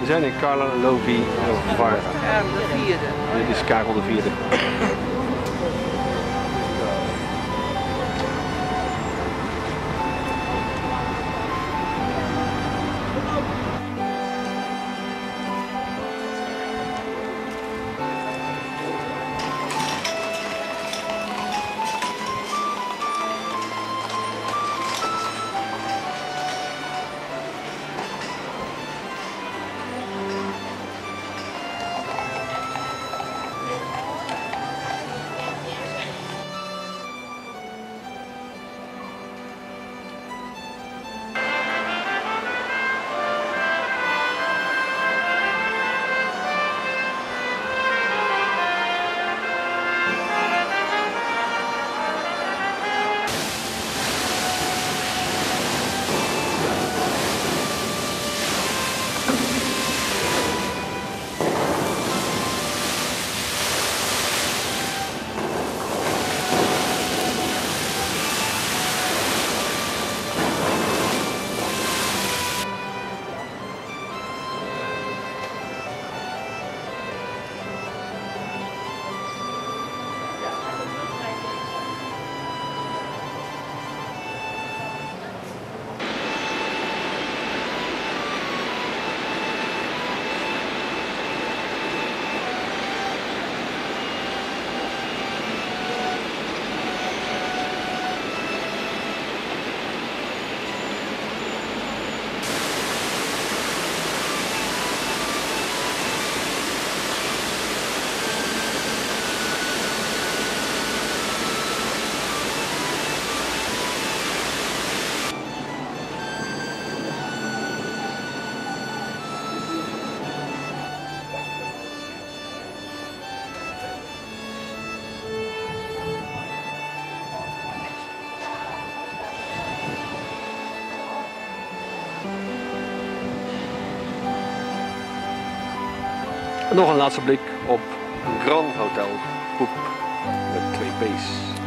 We zijn in Carla Lovi Varga. Karel de vierde. Dit is Karel de Vierde. Nog een laatste blik op Grand Hotel Poep met twee P's.